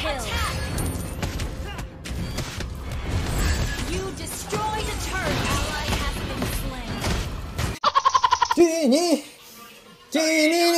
kill. You destroy the turret. Ally has been slain. Genie! Genie!